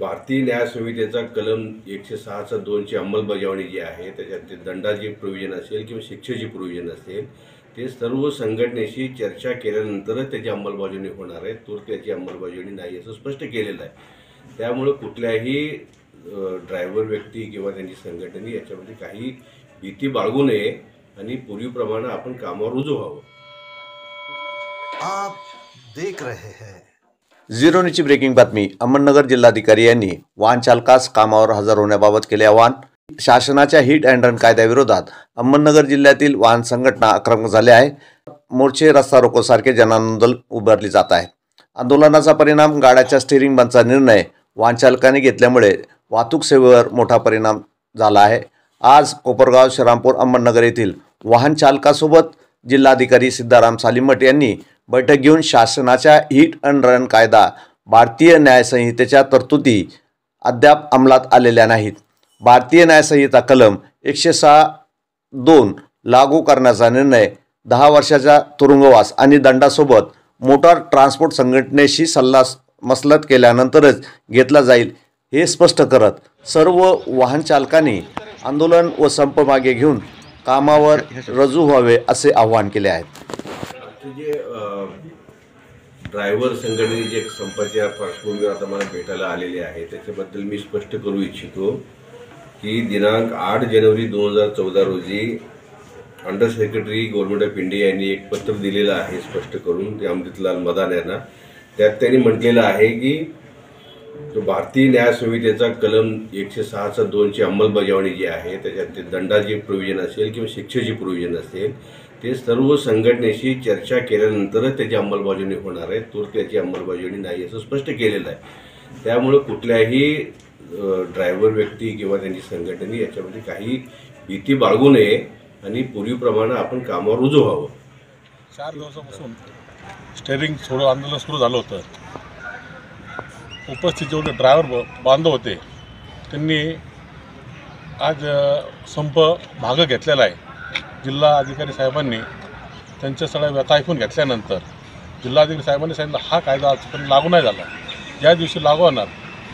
भारतीय न्याय संहितेचा कलम एकशे सहाचा दोनची अंमलबजावणी जी आहे त्याच्यात ते दंडाची प्रोव्हिजन असेल किंवा शिक्षेची प्रोव्हिजन असेल ते सर्व संघटनेशी चर्चा केल्यानंतरच त्याची अंमलबजावणी होणार आहे. तूर्त त्याची अंमलबजावणी नाही असं स्पष्ट केलेलं आहे. त्यामुळं कुठल्याही ड्रायव्हर व्यक्ती किंवा त्यांची संघटने याच्यामध्ये काही भीती बाळगू नये आणि पूर्वीप्रमाणे आपण कामावर रुजू व्हावं. आप देख रहे हैं झिरो न्यूजची ब्रेकिंग बातमी. अहमदनगर जिल्हाधिकारी यांनी वाहन चालकास कामावर हजर होण्याबाबत केले आवाहन. शासनाच्या हिट अँड रन कायद्याविरोधात अहमदनगर जिल्ह्यातील वाहन संघटना आक्रमक झाल्या आहे. मोर्चे रस्ता रोको सारखे उभारली जात आहे. आंदोलनाचा परिणाम गाड्याच्या स्टिअरिंग बंदचा निर्णय वाहन चालकाने घेतल्यामुळे वाहतूक सेवेवर मोठा परिणाम झाला आहे. आज कोपरगाव श्रीरामपूर अहमदनगर येथील वाहन चालकासोबत जिल्हाधिकारी सिद्धाराम सालिमट यांनी बैठक घेऊन शासनाच्या हिट अँड रन कायदा भारतीय न्यायसंहितेच्या तरतुदी अद्याप अंमलात आलेल्या नाहीत. भारतीय न्यायसंहिता कलम एकशे सहा दोन लागू करण्याचा निर्णय दहा वर्षाचा तुरुंगवास आणि दंडासोबत मोटार ट्रान्सपोर्ट संघटनेशी सल्ला मसलत केल्यानंतरच घेतला जाईल हे स्पष्ट करत सर्व वाहन चालकांनी आंदोलन व संप मागे घेऊन कामावर रजू व्हावे असे आवाहन केले आहे. जे ड्रायव्हर संघटनेचे जे संपाच्या पार्श्वभूमीवर आता मला भेटायला आलेले आहे त्याच्याबद्दल मी स्पष्ट करू इच्छितो की दिनांक आठ जानेवारी दोन हजार चौदा रोजी under secretary government of India यांनी एक पत्र दिलेलं आहे स्पष्ट करून ते अमृतलाल मदान यांना. त्यात त्यांनी म्हटलेलं आहे की जो भारतीय न्याय संहितेचा कलम एकशे सहाचा दोनची अंमलबजावणी जी आहे त्याच्यात ते दंडाची प्रोव्हिजन असेल किंवा शिक्षेची प्रोव्हिजन असेल ते सर्व संघटनेशी चर्चा केल्यानंतरच त्याची अंमलबजावणी होणार आहे. तूर्त त्याची अंमलबजावणी नाही असं स्पष्ट केलेलं आहे. त्यामुळं कुठल्याही ड्रायव्हर व्यक्ती किंवा त्यांची संघटने याच्यामध्ये काही भीती बाळगू नये आणि पूर्वीप्रमाणे आपण कामावर रुजू व्हावं. चार दिवसापासून स्टेरिंग थोडं आंदोलन सुरू झालं होतं. उपस्थित जेवढे ड्रायव्हर बांधव होते त्यांनी आज संप भाग घेतलेला आहे. जिल्हा अधिकारी साहेबांनी त्यांच्या सगळ्या व्यथा ऐकून घेतल्यानंतर जिल्हाधिकारी साहेबांनी सांगितलं हा कायदा आजपर्यंत लागू नाही झाला. ज्या दिवशी लागू होणार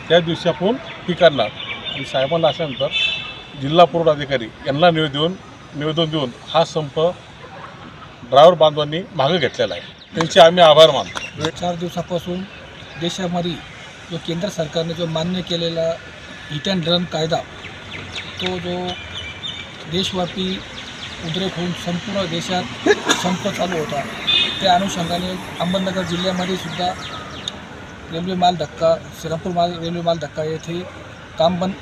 त्या दिवशी आपण ही करणार. आणि साहेबांना असल्यानंतर जिल्हा पुरवठा अधिकारी यांना निवेदन देऊन निवेदन देऊन हा संप ड्रायव्हर बांधवांनी मागं घेतलेला आहे. त्यांचे आम्ही आभार मानतो. चार दिवसापासून देशामध्ये जो केंद्र सरकारने जो मान्य केलेला हिट अँड रन कायदा तो जो देशव्यापी उद्रेक होऊन संपूर्ण देशात संप चालू होता त्या अनुषंगाने अहमदनगर जिल्ह्यामध्ये सुद्धा रेल्वे माल धक्का श्रीरामपूर माल रेल्वे माल धक्का येथे काम बंद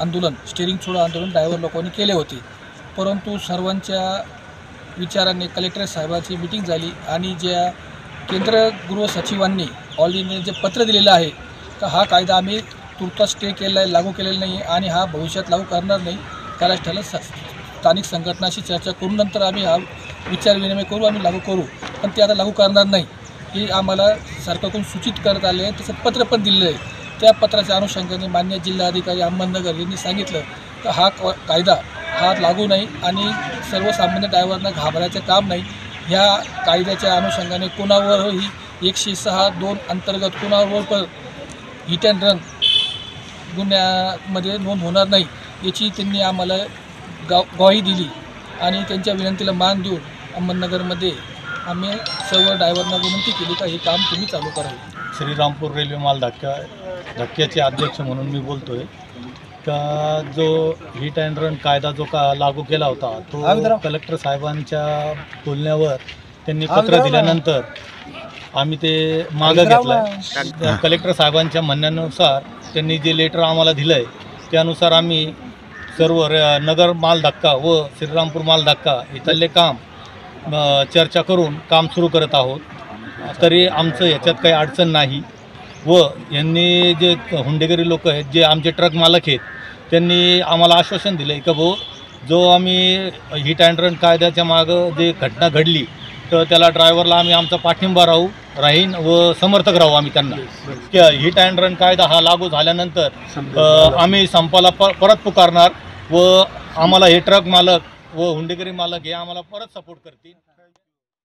आंदोलन स्टेरिंग छोडो आंदोलन ड्रायव्हर लोकांनी केले होते. परंतु सर्वांच्या विचाराने कलेक्टर साहेबाची मिटिंग झाली आणि ज्या केंद्र गृह सचिवांनी ऑल इंडिया जे पत्र दिलेलं आहे तर हा कायदा आम्ही तुर्तास स्टे केलेला आहे लागू केलेला नाही आणि हा भविष्यात लागू करणार नाही त्याला ठरलं स्थानिक संघटनाशी चर्चा करून नंतर आम्ही हा विचार विनिमय करू आम्ही लागू करू. पण ते आता लागू करणार नाही. हे आम्हाला सरकारकडून सूचित करत आले आहे तसं पत्र पण दिलेलं आहे. त्या पत्राच्या अनुषंगाने मान्य जिल्हाधिकारी अहमदनगर यांनी सांगितलं तर हा क- कायदा हा लागू नाही आणि सर्वसामान्य ड्रायव्हरना घाबरायचं काम नाही. ह्या कायद्याच्या अनुषंगाने कोणावरही एकशे सहा दोन अंतर्गत कोणावर पण हिट अँड रन गुन्ह्यामध्ये नोंद होणार नाही याची त्यांनी आम्हाला गाव ग्वाही दिली आणि त्यांच्या विनंतीला मान देऊन अहमदनगरमध्ये आम्ही सर्व ड्रायव्हरना विनंती केली का हे काम तुम्ही चालू करावे श्रीरामपूर रेल्वे माल धक्का धक्क्याचे अध्यक्ष म्हणून मी बोलतोय. का जो हिट अँड रन कायदा जो का लागू केला होता तो कलेक्टर साहेबांच्या बोलण्यावर त्यांनी पत्र दिल्यानंतर आम्ही ते मागं घेतलं कलेक्टर साहेबांच्या म्हणण्यानुसार त्यांनी जे लेटर आम्हाला दिलं आहे त्यानुसार आम्ही सर्व नगर माल धक्का व श्रीरामपूर माल धक्का इथले काम चर्चा करून काम सुरू करत आहोत. तरी आमचं याच्यात काही अडचण नाही. व यांनी जे हुंडेगिरी लोक आहेत जे आमचे ट्रक मालक आहेत त्यांनी आम्हाला आश्वासन दिलं आहे की भाऊ जो आम्ही हिट अँड रन कायद्याच्या मागं जे घटना घडली तर त्याला ड्रायव्हरला आम्ही आमचा पाठिंबा राहू. राहीन व समर्थक राहू आम्ही त्यांना. की हिट अँड रन कायदा हा लागू झाल्यानंतर आम्ही संपाला प परत पुकारणार व आम्हाला हे ट्रक मालक व हुंडेगिरी मालक हे आम्हाला परत सपोर्ट करतील.